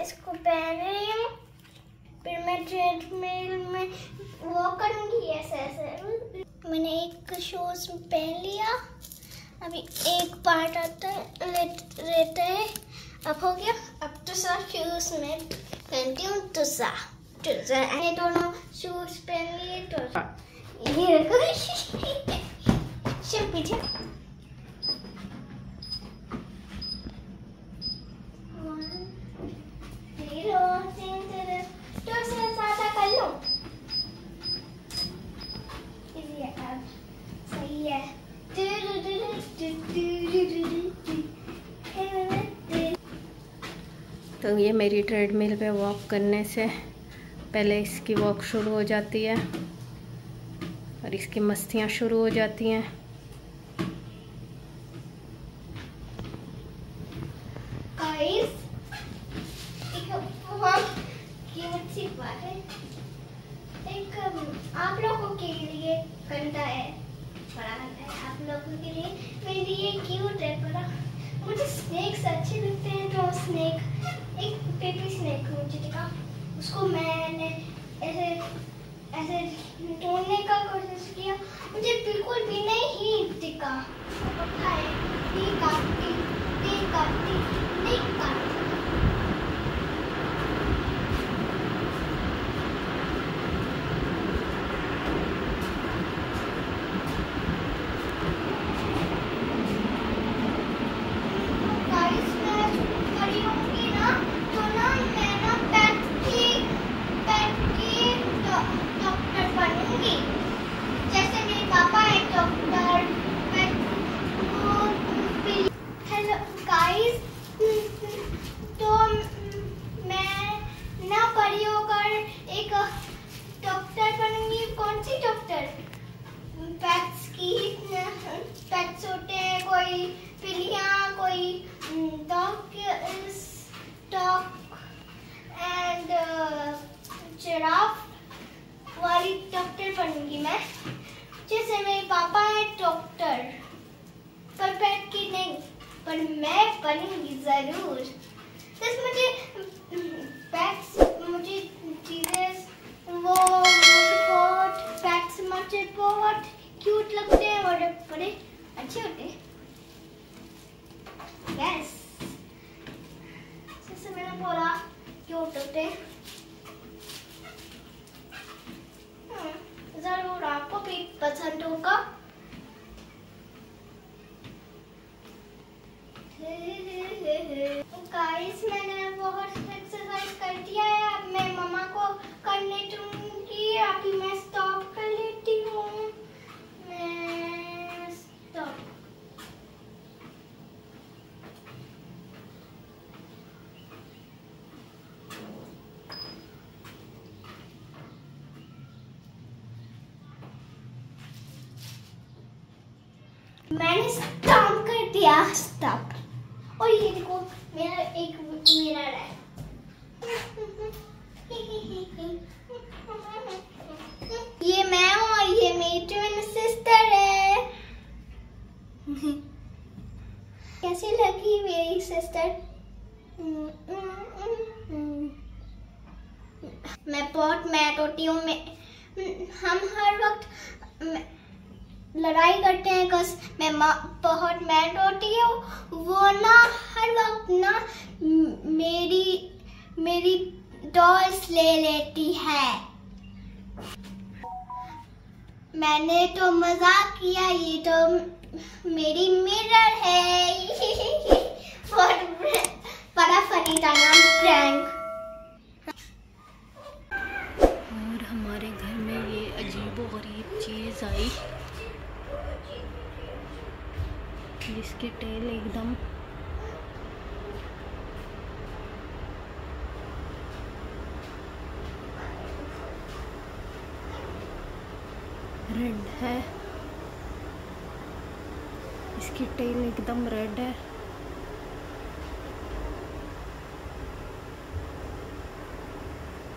इसको पहन रही हूँ। फिर मैं ट्रेडमिल में वो करूँगी ऐसे ऐसे मैंने एक शूज़ पहन लिया। अभी एक पार्ट आता है रहता है। अब हो गया। अब तो सा शूज़ में पहनती हूँ तो सा ये दोनों शूज़ पहन लिए तो ये रखो। पीछे तो ज़्यादा कर लो सही है तो ये मेरी ट्रेडमिल पे वॉक करने से पहले इसकी वॉक शुरू हो जाती है और इसकी मस्तियाँ शुरू हो जाती हैं। आप लोगों के लिए घंटा है। स्नेक्स अच्छे लगते हैं तो स्नेक एक पेपी स्नेक मुझे दिखा। उसको मैंने ऐसे ऐसे तोड़ने का कोशिश किया। मुझे बिल्कुल भी नहीं दिखा। तो नहीं काटती नहीं काटती नहीं काटती गाइस मैं खड़ी होंगी ना तो ना मैं ना पेट की पेट की डॉक्टर बनूँगी जैसे मेरे पापा है डॉक्टर हेलो गाइस तो मैं ना बड़ी होकर एक डॉक्टर बनूँगी कौन सी डॉक्टर? पेट्स की पेट्स होते हैं, कोई बिल्लियाँ कोई डॉग डॉग एंड जिराफ वाली डॉक्टर बनूँगी मैं। जैसे मेरे पापा है डॉक्टर। पर की नहीं, पर मैं बनूँगी ज़रूर। बस मुझे पेट्स, मुझे, चीज़ें, वो बहुत क्यूट लगते हैं और बड़े अच्छे होते हैं। मैंने बोला क्यूट होते हैं। हम्म, ज़रूर आपको भी पसंद होगा। गाइस मैंने बहुत एक्सरसाइज कर दिया है। अब मैं मम्मा को करने दूँगी अभी मैं स्टॉप कर लेती हूँ मैं स्टॉप मैंने स्टॉप कर दिया स्टॉप और ये देखो, मेरा एक मिरर है। ये मैं हूँ और ये मेरी ट्विन सिस्टर है। कैसी लगी मेरी सिस्टर मैं बहुत मैट होती हूँ। मैं हम हर वक्त लड़ाई करते हैं कस मैं बहुत मैड होती हूँ। वो ना, हर वक्त ना, मेरी मेरी डॉल्स ले लेती है। मैंने तो मज़ाक किया, ये तो मेरी मिरर है। बड़ा फनी था नाम प्रैंक और हमारे घर में ये अजीब व गरीब चीज़ आई जिसकी टेल एकदम रेड है। इसकी टेल एकदम रेड है।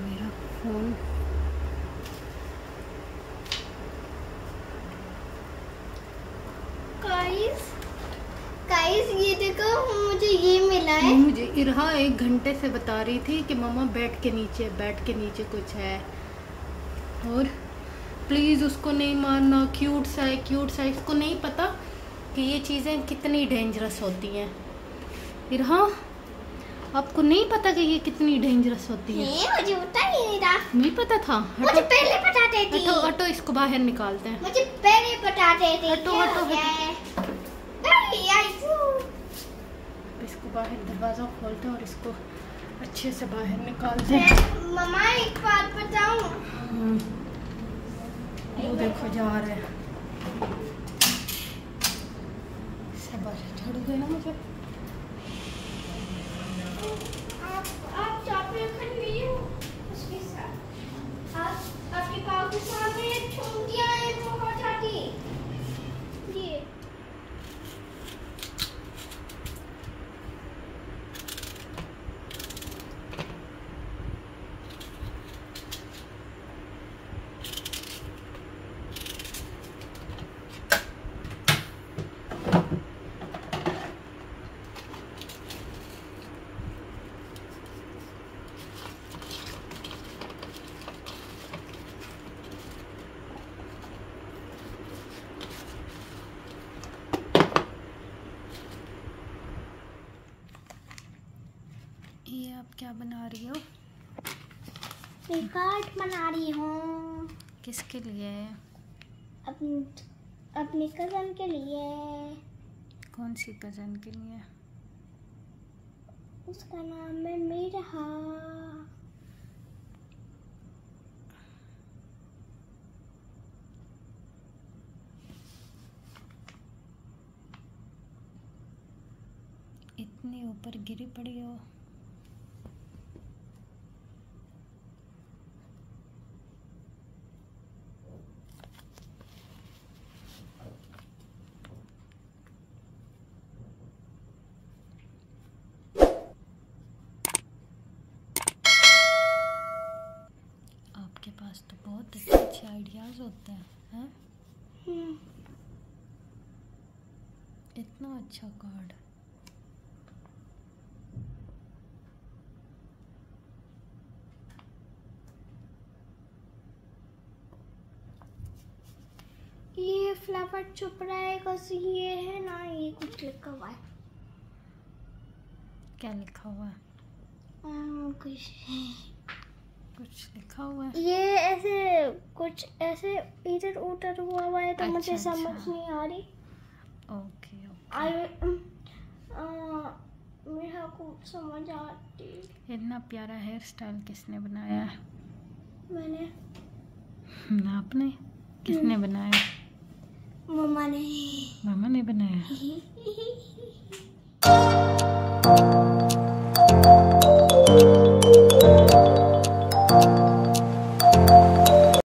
मेरा फ़ोन गाइस गाइस ये देखो मुझे मिला है? मुझे इरहा एक घंटे से बता रही थी कि मामा बेड के नीचे बेड के नीचे कुछ है। और प्लीज़ उसको नहीं मारना क्यूट सा है क्यूट सा है। इसको नहीं पता कि ये चीज़ें कितनी डेंजरस होती हैं। इरहा आपको नहीं पता कि ये कितनी डेंजरस होती है? नहीं मुझे पता नहीं था। नहीं पता था? मुझे पहले बताते थे हटो हटो इसको बाहर निकालते हैं। मुझे पहले बताते थे हटो, हटो, तू। इसको बाहर दरवाज़ा खोलते हैं और इसको अच्छे से बाहर निकालते हैं मम्मा एक बात बताऊँ हम्म। वो देखो जा रहे हैं छोड़ देना मुझे आप आप आप आपके पाव के सामने छुंटियाँ हैं बहुत सारी ये ये आप क्या बना रही हो? मैं कार्ड बना रही हूँ। किसके लिए? अपनी अपनी कज़न के लिए। कौन सी कज़न के लिए? उसका नाम है मीरा। इतनी ऊपर गिरी पड़ी हो आपके पास तो बहुत अच्छे अच्छे आइडियाज़ होते हैं हैं? हम्म, इतना अच्छा कार्ड ये फ्लावर चुप रहा है बस ये है ना ये कुछ लिखा हुआ है। क्या लिखा हुआ है? कुछ है। कुछ लिखा हुआ है? ये ऐसे कुछ ऐसे इधर उधर हुआ हुआ है तो अच्छा, मुझे अच्छा, समझ अच्छा। नहीं आ रही। Okay okay. आई मेरा को समझ आती इतना प्यारा हेयर स्टाइल किसने बनाया? है मैंने। ना आपने? किसने बनाया? मम्मा ने। मामा ने बनाया?